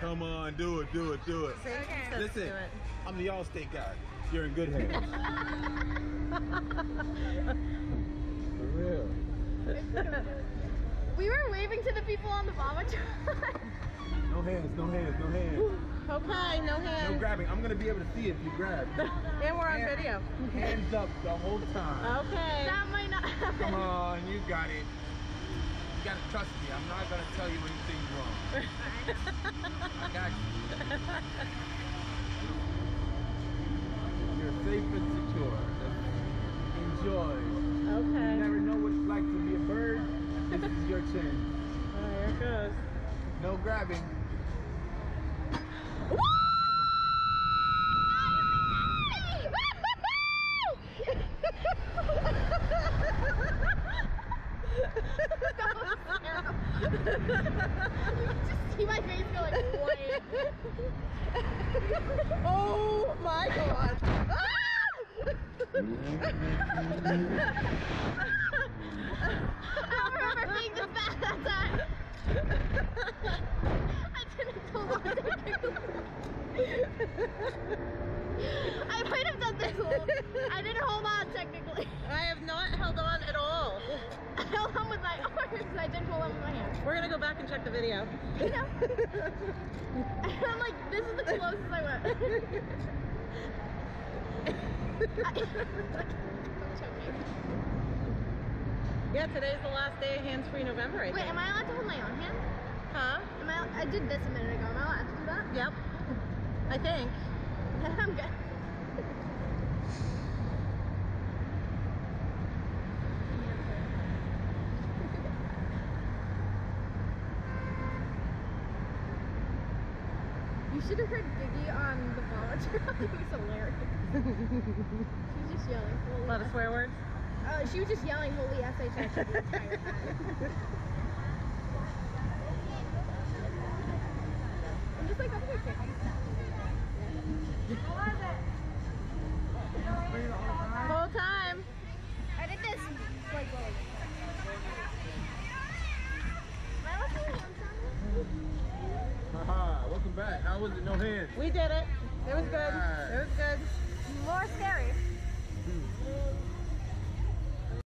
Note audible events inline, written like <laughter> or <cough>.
Come on, do it, do it, do it. He says do Listen, it. I'm the Allstate guy. You're in good hands. <laughs> For real. We were waving to the people on the Vomatron. No hands, no hands, no hands. Okay, no hands. No grabbing. I'm gonna be able to see if you grab. and we're on Hand- video. Hands up the whole time. Okay. that might not happen. Come on, you got it. You gotta trust me. I'm not gonna tell you anything wrong. <laughs> I got you. You're safe and secure. Enjoy. You Okay. never know what it's like to be a bird. This is your chance. Oh, here it goes. No grabbing. Just see my face go like white. Oh my god. Ah! <laughs> I don't remember being this bad that time. I didn't hold on. I might have done this. whole- I didn't hold on technically. I have not held on at all. I held on with my arms. I didn't hold on with my hands. We're gonna go back and check the video. You know? <laughs> I'm like, this is the closest I went. <laughs> Yeah, today's the last day of hands-free November, I Wait, think. am I allowed to hold my own hand? Huh? Am I? I did this a minute ago. Am I allowed to do that? Yep. I think. <laughs> I'm good. You should have heard Biggie on the Vomatron. <laughs> it was hilarious. she was just yelling. A lot of swear words. Uh, she was just yelling holy SHS the entire time. <laughs> I'm just like up here kicking. Whole time. I did this like what? Am I allowed to hold hands on Haha, welcome back. How was it? No hands. We did it. It was good. Alright. It was good. this? More scary.